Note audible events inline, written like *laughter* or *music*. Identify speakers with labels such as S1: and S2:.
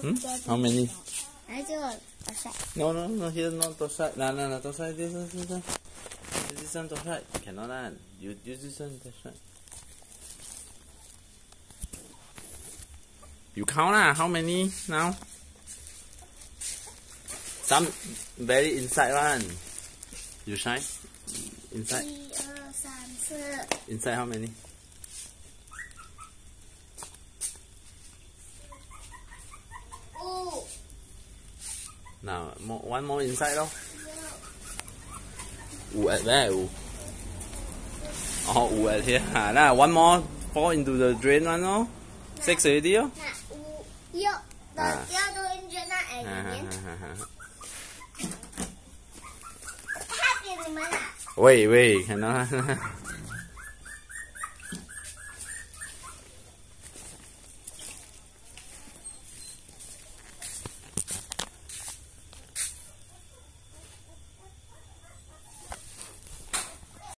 S1: Hmm? How many?
S2: I do a.
S1: No, no, no, here's not the side. No, no, no, the side. This is the This one on the side. Cannot add. You use this one the side. You count lah, how many now? Some very inside one. You shine? Inside? Inside how many? Now, more, one more inside lor. Ooh, at there. Ooh. Oh, ooh, at here. Ha, now, one more fall into the drain one lor. Six already
S2: lor.
S1: Yo, the Wait, wait, cannot. *laughs*